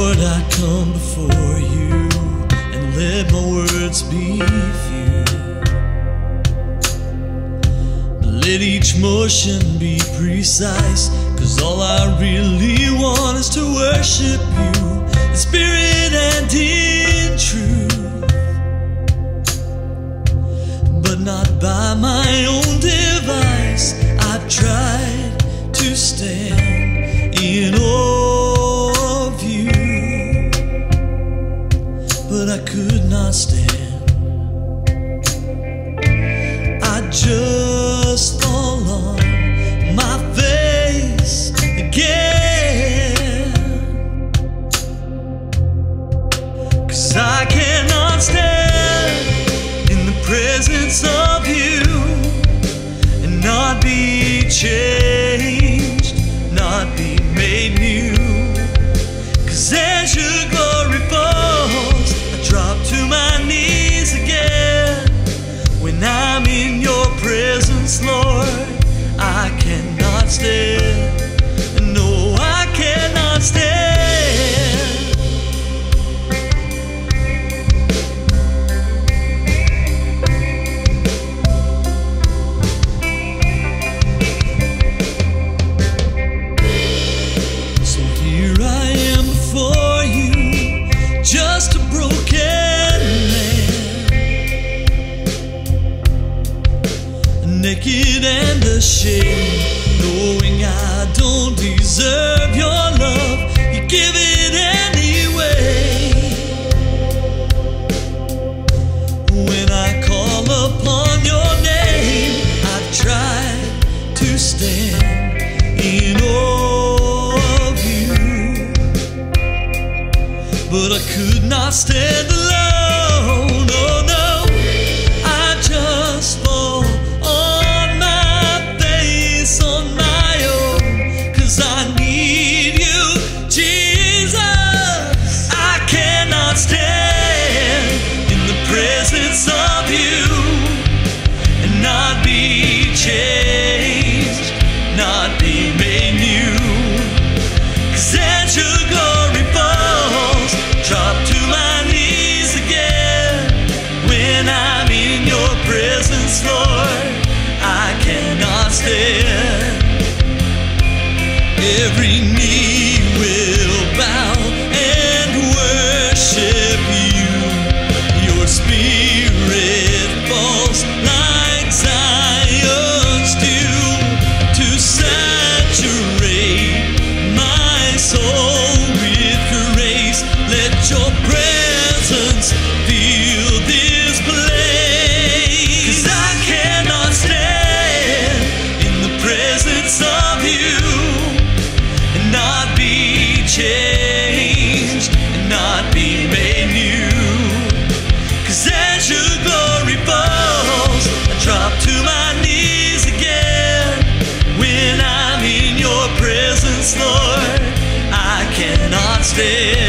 Lord, I come before you and let my words be few. Let each motion be precise, cause all I really want is to worship you in spirit and deed. understand. I just fall on my face again. Cause I cannot stand in the presence of. I'm in your presence, Lord, I cannot stand. but I could not stand the ser.